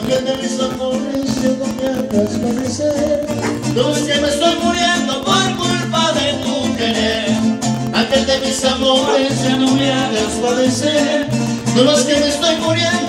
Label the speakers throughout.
Speaker 1: Ángel de mis amores, yo no me hagas padecer. No es que me estoy muriendo por culpa de tu querer. Ángel de mis amores, ya no me hagas padecer. No es que me estoy muriendo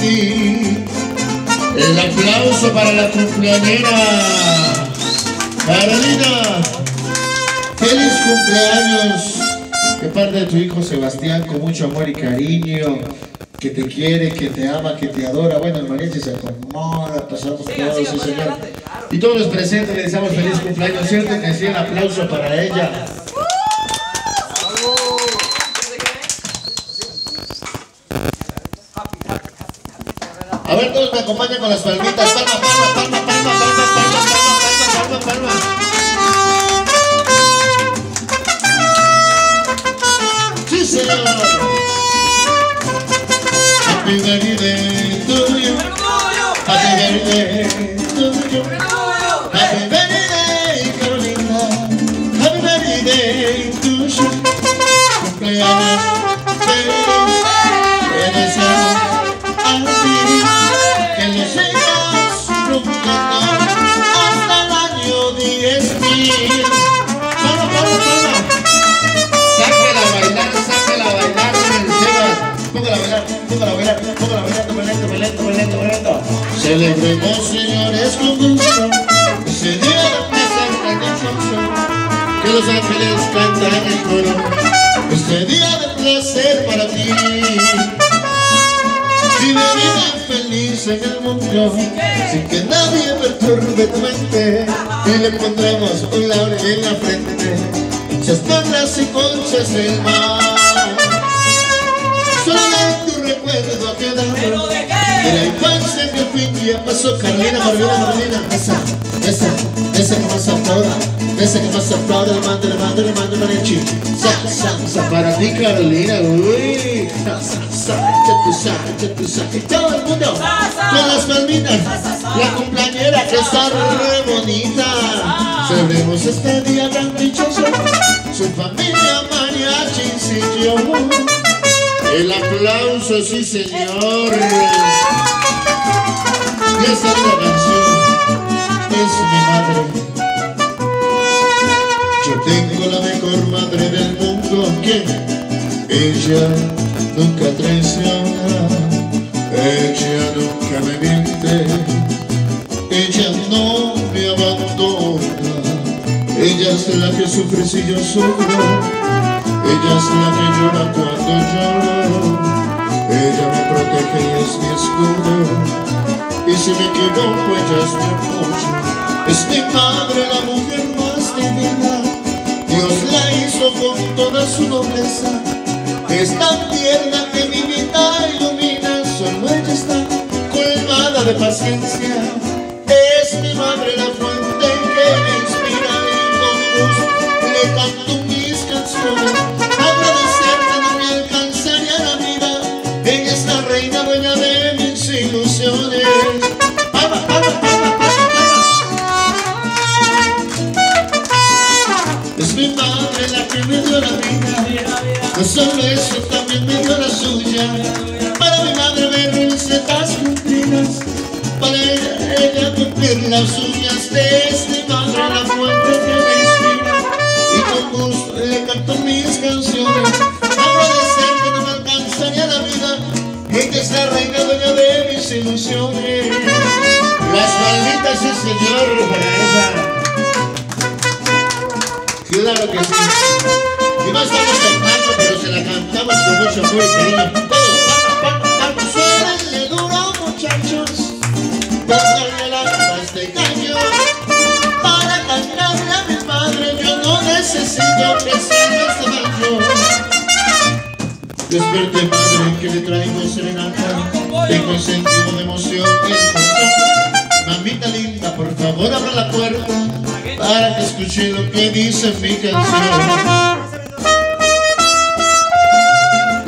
Speaker 1: ti. El aplauso para la cumpleañera. Carolina, feliz cumpleaños. De parte de tu hijo Sebastián, con mucho amor y cariño, que te quiere, que te ama, que te adora. Bueno, el mariachi se acomoda, pasamos
Speaker 2: Siga,
Speaker 1: todos, sí, señor.
Speaker 2: adelante, claro.
Speaker 1: Y todos los presentes le deseamos feliz cumpleaños, ¿cierto? Que sí, el aplauso para ella. A acompañan con las palmitas. Palma, palma, palma, palma, palma, palma, palma, palma, palma. Sí, señor. Happy birthday to you. Happy birthday to you. Celebremos, señores, con gusto ese día de la canción. Que los ángeles cantan en coro. Este día de placer para ti. Vive, vive feliz en el mundo Sin que nadie perturbe tu mente Y le pondremos un laurel en la frente Muchas perlas y conchas del mar Solo de tu recuerdo ha quedado De la que al fin ya pasó Carolina, Carolina, Carolina Esa, esa, esa que más aplauda Esa que más aplauda Le mando, le mando, le mando mariachi Sa, sa, sa Para ti Carolina, uy Sa, sa, sa, cha, tu, sa, cha, tu, sa Y todo el mundo Con las palmitas La cumpleañera que está re bonita Celebremos este día tan dichoso Su familia mariachis y yo el aplauso, sí señor. Linda canción es mi madre. Yo tengo la mejor madre del mundo que ella nunca traiciona, ella nunca me miente, ella no me abandona, ella es la que sufre si yo sufro. Ella es la que llora cuando lloro si me equivoco ella es mi Es mi madre la mujer más divina. Dios la hizo con toda su nobleza. Es tan tierna que mi vida ilumina. Solo ella está colmada de paciencia No solo eso, también me dio la suya. Para mi madre ver recetas cumplidas Para ella, ella cumplir las suyas Es mi madre la fuente que me inspira. Y con gusto le canto mis canciones. Agradecer que no me alcanzaría la vida Ella es la reina dueña de mis ilusiones. Las malditas sí señor para ella. Claro que sí No estamos cantando pero se la cantamos con mucho amor y cariño. Todos, Suénenle duro muchachos. Pónganle la este caño. Para cantarle a mi padre yo no necesito que sea este baño Despierte madre que le traigo serenata. Tengo sentido de emoción y emoción Mamita linda por favor abra la puerta Para que escuche lo que dice mi canción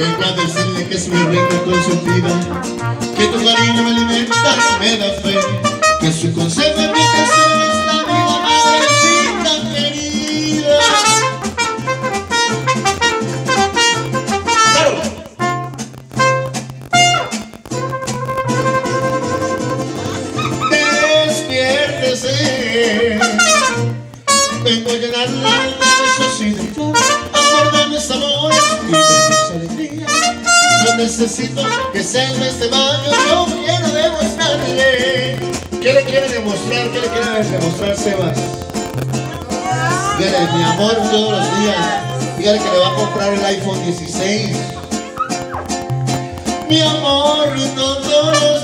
Speaker 1: Vengo a decirle que es mi reina consentida, que tu cariño me alimenta y me da fe, que su consejo en mi necesito que en este baño, yo quiero demostrarle. ¿Qué le quiere demostrar? ¿Qué le quiere demostrar Sebas? Dígale, mi amor, todos los días. Dígale que le va a comprar el iPhone 16. Mi amor, todos los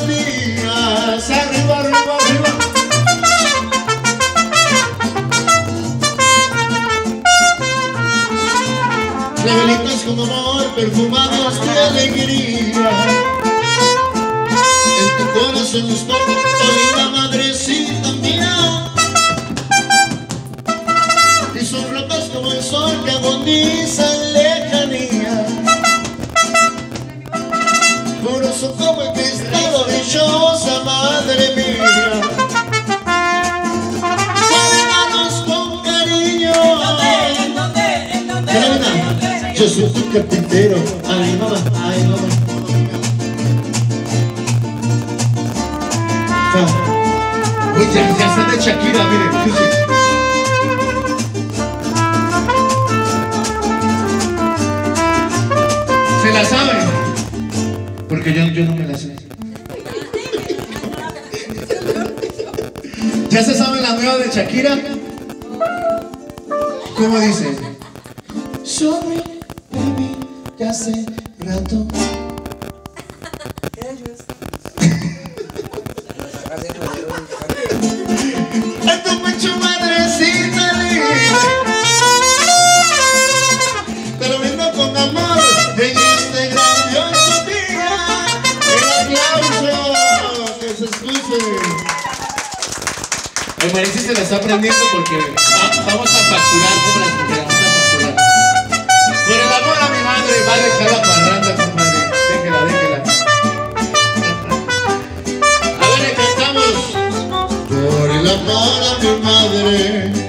Speaker 1: Son como el cristal dichosa madre mía. Saludamos con cariño.
Speaker 2: ¿En dónde? ¿En dónde?
Speaker 1: Carolina, yo soy tu carpintero. Ay, mamá, ay, mamá. Uy, ya, ya está de Shakira, miren. ¿Se la saben? Porque yo, yo no me la sé. ¿Ya se sabe la nueva de Shakira? ¿Cómo dice? Sorry, baby, ya hace rato. Mariachi se la está aprendiendo porque va- vamos a facturar las. Por el amor a mi madre, va a dejar la parranda, compadre. Déjela, déjela. A ver, cantamos. Por el amor a mi madre,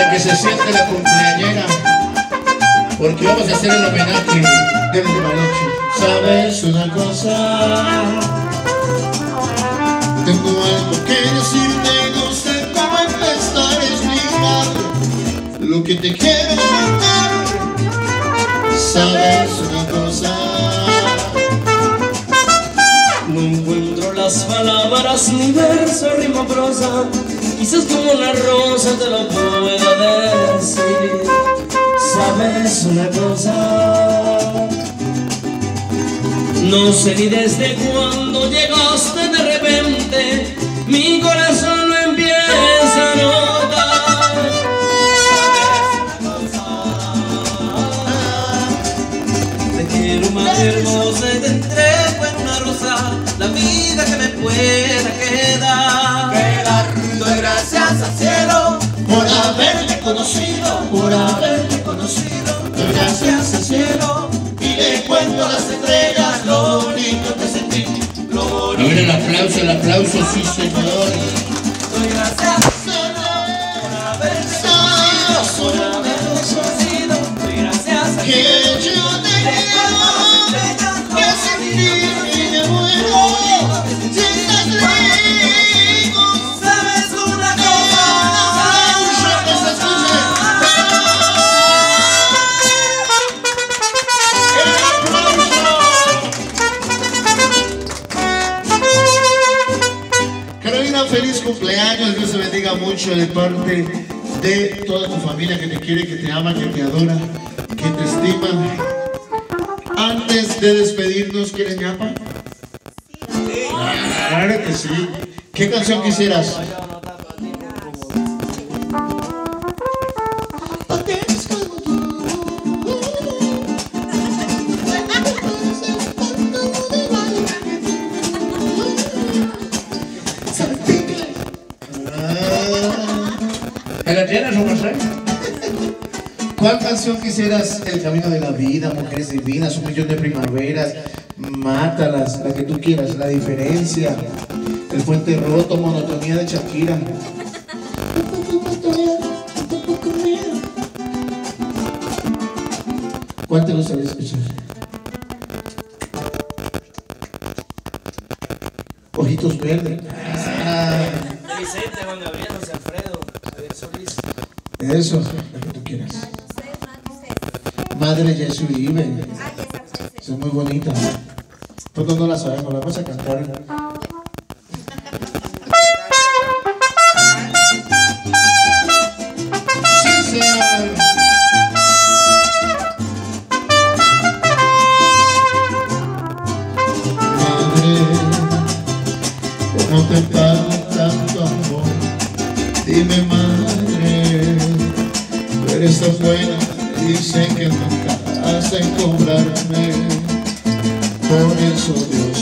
Speaker 1: Para que se siente la cumpleañera. Porque vamos a hacer el homenaje del mariachi. ¿Sabes una cosa? Tengo algo que decirte y no sé cómo empezar a explicar lo que te quiero contar. ¿Sabes
Speaker 3: las palabras ni verso, rima prosa Quizás como una rosa te lo pueda decir ¿Sabes una cosa? No sé ni desde cuándo llegaste de repente Mi corazón lo empieza a notar
Speaker 2: Te quiero más hermosa y te entrego en una rosa la vida que me puede queda. Doy gracias al cielo
Speaker 1: por haberle conocido, por haberle conocido. Doy gracias al cielo y le cuento a las estrellas lo bonito que sentí. Lo
Speaker 3: A ver el aplauso, el aplauso, sí señor.
Speaker 2: Doy gracias
Speaker 1: mucho de parte de toda tu familia que te quiere, que te ama, que te adora, que te estima. Antes de despedirnos, ¿quieres ñapa? Claro que sí. ¿Qué canción quisieras? ¿Cuál canción quisieras? El camino de la vida, mujeres divinas, un millón de primaveras, mátalas, la que tú quieras, la diferencia, el puente roto, monotonía de Shakira. ¿Cuál te gustaría escuchar? Ojitos verdes. Ah,
Speaker 2: Vicente, Juan Gabriel, José Alfredo, Javier Solís.
Speaker 1: eso, la que tú quieras. Madre Jesús vive. Es muy bonita. Nosotros no la sabemos, la vamos a cantar. ¿cómo te pago tanto amor? Dime, madre, tú eres tan buena, dicen que nunca has de cobrarme. Por eso Dios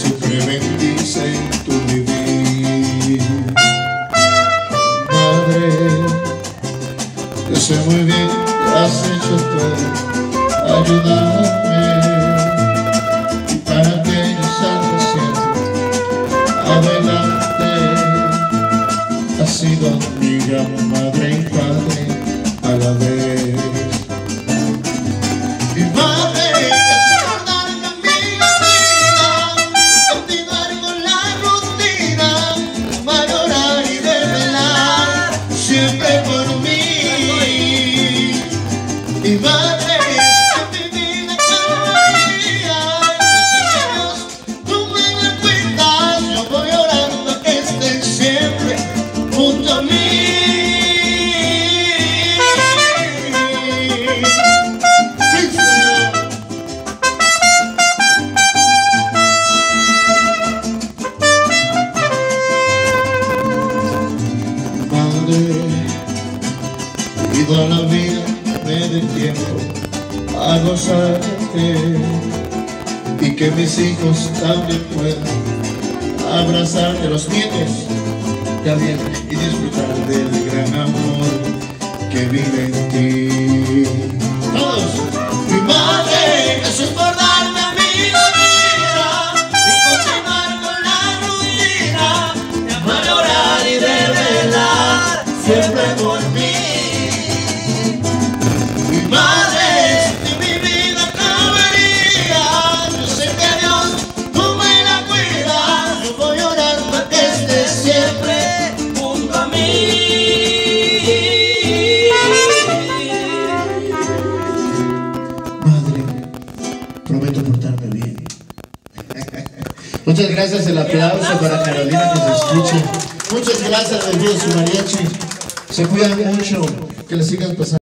Speaker 1: siempre bendice tu vivir. Madre, yo sé muy bien que has hecho todo, ayudarme. Y para que yo salga siempre adelante, has sido amiga, madre y padre a la vez. Que mis hijos también puedan abrazarte, los nietos también y disfrutar del gran amor que vive en ti. Todos, gracias, el aplauso para Carolina que se escuche. Muchas gracias, el su mariachi. Se cuidan mucho, que le sigan pasando.